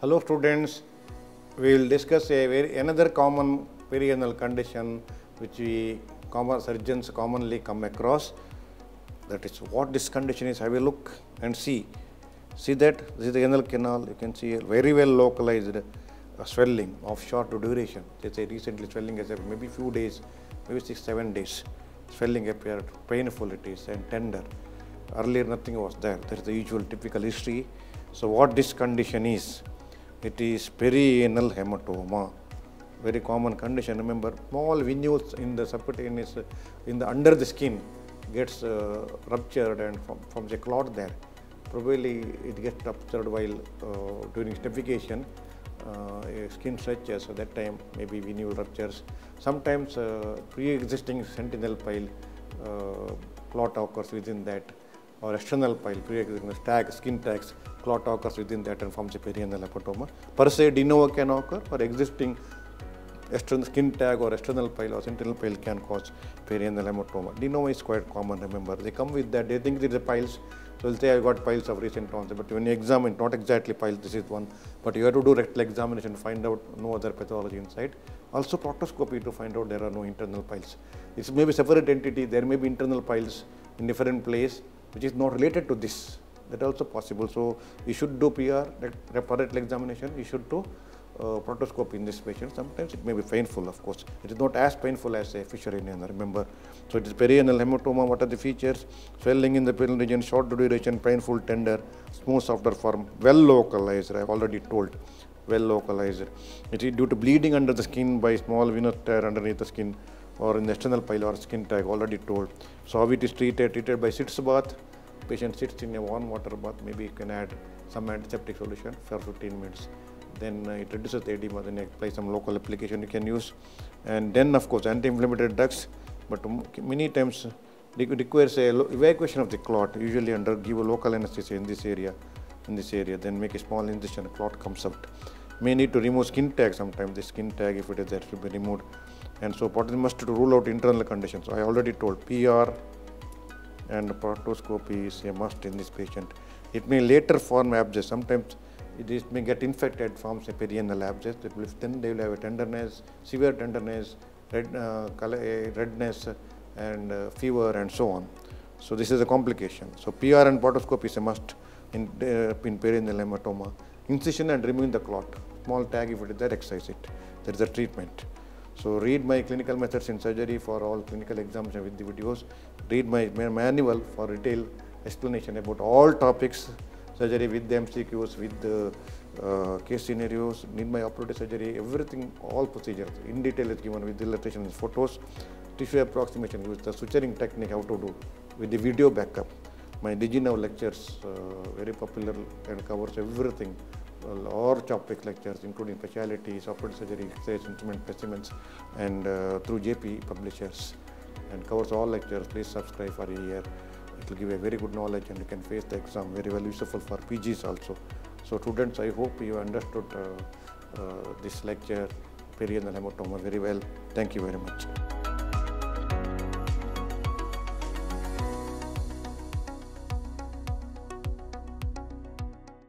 Hello students, we will discuss a very another common perianal condition which we common surgeons commonly come across. That is what this condition is. Have a look and see. See that this is the anal canal. You can see a very well localized uh, swelling of short duration. Let's say recently swelling has happened, maybe few days, maybe six seven days. Swelling appeared, painful it is and tender. Earlier nothing was there. That is the usual typical history. So what this condition is? It is perianal hematoma. Very common condition. Remember, small venules in the subcutaneous, in the under the skin, gets uh, ruptured and from, from the clot there. Probably it gets ruptured while uh, during staphylication. Uh, skin stretches, so that time maybe venule ruptures. Sometimes uh, pre-existing sentinel pile uh, clot occurs within that or external pile, pre-existing tag, skin tags, clot occurs within that and forms a perianal hematoma. Per se, de novo can occur or existing external skin tag or external pile or sentinel pile can cause perianal hematoma. De novo is quite common, remember. They come with that, they think it is piles. So, they'll say I got piles of recent onset, but when you examine, not exactly piles, this is one, but you have to do rectal examination find out no other pathology inside. Also proctoscopy to find out there are no internal piles. It may be separate entity, there may be internal piles in different place, which is not related to this. That also possible. So, you should do PR, rectal examination, you should do uh, proctoscopy in this patient. Sometimes it may be painful, of course. It is not as painful as a fissure in ano, remember. So, it is perianal hematoma. What are the features? Swelling in the perianal region, short duration, painful, tender, smooth, softer form, well localized. I have already told, well localized. It is due to bleeding under the skin by small venous tear underneath the skin or in the external pile or skin tag, already told. So, how it is treated? Treated by sitz bath. Patient sits in a warm water bath. Maybe you can add some antiseptic solution for 15 minutes then uh, it reduces the edema, then apply some local application you can use. And then of course anti-inflammatory drugs, but many times it requires a evacuation of the clot, usually under give a local anesthesia in this area, in this area, then make a small incision, clot comes out. May need to remove skin tag sometimes, the skin tag if it is there should be removed. And so is must to rule out internal conditions. I already told PR and proctoscopy is a must in this patient. It may later form abscess, sometimes it may get infected, forms a perianal abscess. It will, then they will have a tenderness, severe tenderness, red, uh, color, redness, and uh, fever, and so on. So this is a complication. So PR and proctoscopy is a must in, uh, in perianal hematoma. Incision and removing the clot. Small tag if it is there, excise it. There is a treatment. So read my clinical methods in surgery for all clinical examination with the videos. Read my manual for detailed explanation about all topics surgery with the MCQs, with the uh, case scenarios, need my operative surgery, everything, all procedures in detail is given with the illustration and photos, tissue approximation, with the suturing technique, how to do, with the video backup. My DigiNerve lectures, uh, very popular and covers everything, all topic lectures, including specialties, operative surgery, exercise, instrument specimens, and uh, through Jaypee publishers, and covers all lectures. Please subscribe for a year it will give a very good knowledge and you can face the exam very well useful for PGs also. So students, I hope you understood uh, uh, this lecture, perianal hematoma very well. Thank you very much.